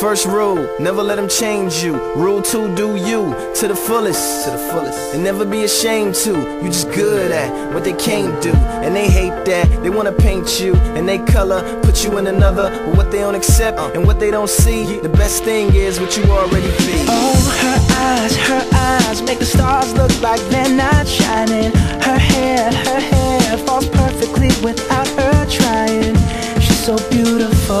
First rule, never let them change you. Rule two, do you to the fullest, to the fullest, and never be ashamed to. You just good at what they can't do, and they hate that. They wanna paint you, and they color put you in another. What they don't accept and what they don't see. The best thing is what you already be. Oh, her eyes, her eyes make the stars look like they're not shining. Her hair, her hair falls perfectly without her trying. She's so beautiful,